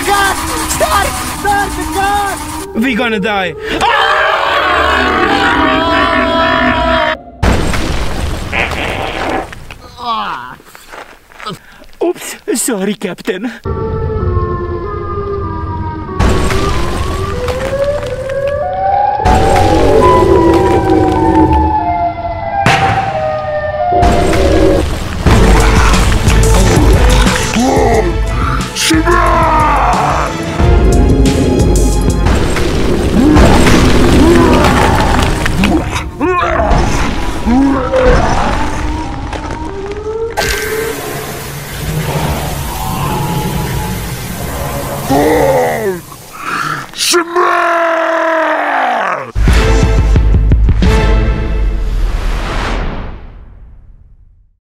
the gun! The gun! We gonna die. Ah! Oops, sorry, Captain. shimmer!